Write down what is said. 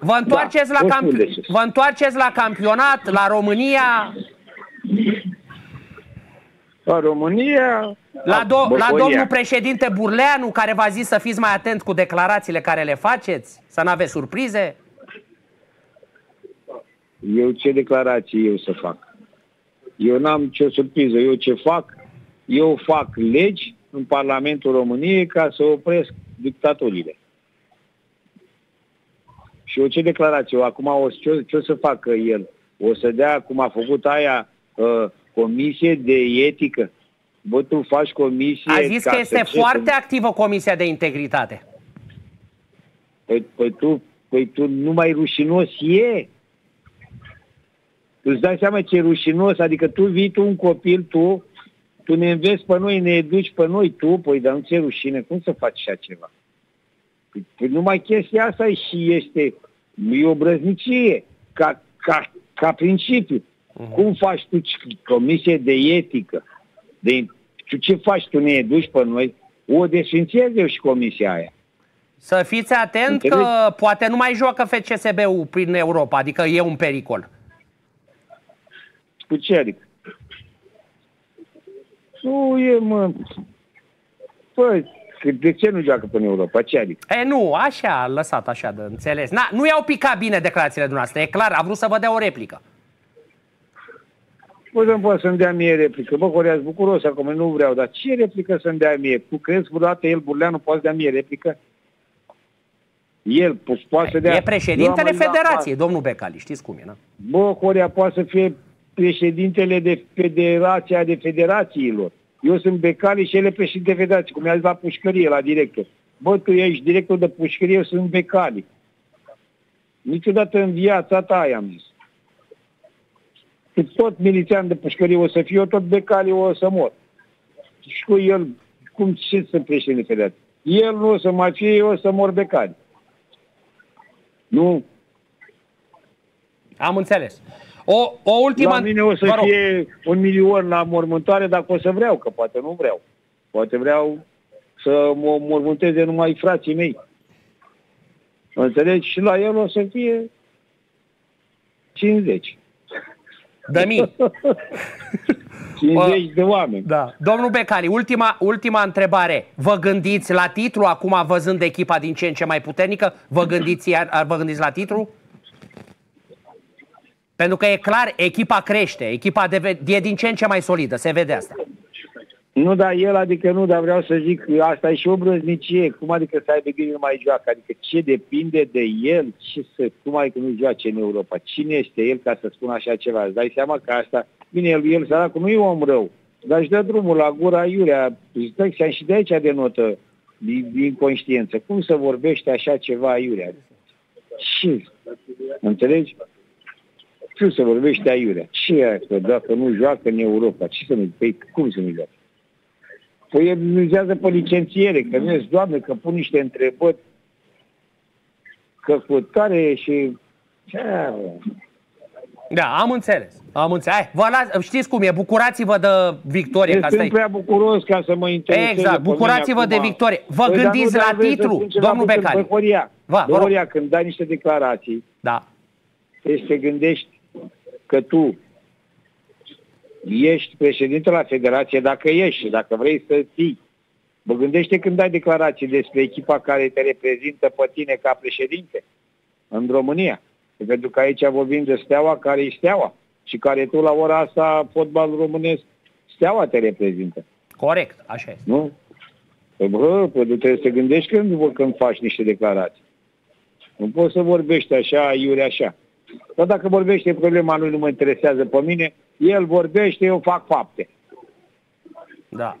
Vă întoarceți, Da, la, o camp- spun de sus. vă întoarceți la campionat, la România, La România... la, do- la Băcoria. domnul președinte Burleanu, care v-a zis să fiți mai atent cu declarațiile care le faceți, să nu aveți surprize? Eu ce declarații eu să fac? Eu n-am ce surpriză. Eu ce fac? Eu fac legi în Parlamentul României ca să opresc dictaturile. Și eu ce declarație? Eu acum o, ce, ce o să facă el? O să dea, cum a făcut aia, uh, comisie de etică? Bă, tu faci comisie... A zis ca că să este ce, foarte să- activă Comisia de Integritate. Păi, păi, tu, păi tu nu mai rușinos e. Tu îți dai seama ce e rușinos? Adică tu vii tu un copil, tu, tu ne înveți pe noi, ne educi pe noi, tu, păi dar nu ți-e rușine, cum să faci așa ceva? Păi, păi numai chestia asta e și este, e o brăznicie, ca, ca, ca principiu. Cum faci tu c- comisie de etică? De, tu ce faci? Tu ne educi pe noi? O desfințez eu și comisia aia. Să fiți atent Înțelegi? că poate nu mai joacă FCSB-ul prin Europa, adică e un pericol. Cu ce adică? Nu e, mă... Păi, că de ce nu joacă până în Europa? Ce adică? E, nu, așa, a lăsat așa de înțeles. Na, nu i-au picat bine declarațiile dumneavoastră, e clar, a vrut să vă dea o replică. Bă, să-mi poate să-mi dea mie replică. Bă, Corea, bucuros acum, nu vreau, dar ce replică să-mi dea mie? Tu crezi vreodată el, Burleanu, poate să dea mie replică? El po- poate să dea... E Eu președintele am ajuns la federației, domnul Becali, știți cum e, nu? Bă, Corea poate să fie președintele de federația de federațiilor. Eu sunt Becali și el e președinte federației, cum i-a zis la pușcărie, la director. Bă, tu ești director de pușcărie, eu sunt Becali. Niciodată în viața ta i-am zis. Că tot milițian de pușcărie o să fiu, eu tot Becali o să mor. Și cu el, cum ce sunt președinte federației? El nu o să mai fie, eu o să mor Becali. Nu, Am înțeles. O, o ultimă... La mine o să vă rog. fie un milion la mormântare dacă o să vreau, că poate nu vreau. Poate vreau să mă mormânteze numai frații mei. Înțelegi? Și la el o să fie 50. De mii. 50 de oameni. Da. Domnul Becali, ultima, ultima întrebare. Vă gândiți la titlu, acum văzând echipa din ce în ce mai puternică, vă gândiți, iar, vă gândiți la titlu? Pentru că e clar, echipa crește, echipa deve- e din ce în ce mai solidă, se vede asta. Nu, dar el, adică nu, dar vreau să zic că asta e și o brăznicie. Cum adică să aibă grijă nu mai joacă? Adică ce depinde de el? Ce să, cum adică nu joace în Europa? Cine este el ca să spună așa ceva? Îți dai seama că asta... Bine, el, el săracul nu e om rău, dar își dă drumul la gura iurea. Îți dai seama și de aici denotă din, din conștiință. Cum să vorbește așa ceva iurea? Ce? Înțelegi? Ce să vorbește aiurea? Ce e asta? Dacă nu joacă în Europa, ce să nu... Păi cum să nu joacă? Păi el mizează pe licențiere, că nu ești, doamne, că pun niște întrebări că cu tare și... Ce? Da, am înțeles. Am înțeles. Hai, vă las, știți cum e, bucurați-vă de victorie. Ca Sunt să prea bucuros ca să mă intereseze Exact, pe bucurați-vă mine de acum. victorie. Vă Păi, dar gândiți nu, dar la vreți să titlu, spun ceva domnul puțin, Becali? Bă, Horia, Va, vă bă, rog. Horia, când dai niște declarații, Da. trebuie să te gândești că tu ești președinte la federație dacă ești și dacă vrei să fii. Bă, gândește când dai declarații despre echipa care te reprezintă pe tine ca președinte în România. Pentru că aici vorbim de steaua care e steaua și care tu la ora asta, fotbalul românesc, steaua te reprezintă. Corect, așa este. Nu? Păi, bă, păi tu trebuie să gândești când, bă, când faci niște declarații. Nu poți să vorbești așa, iure așa. Dar dacă vorbește problema lui nu mă interesează pe mine, el vorbește, eu fac fapte. Da.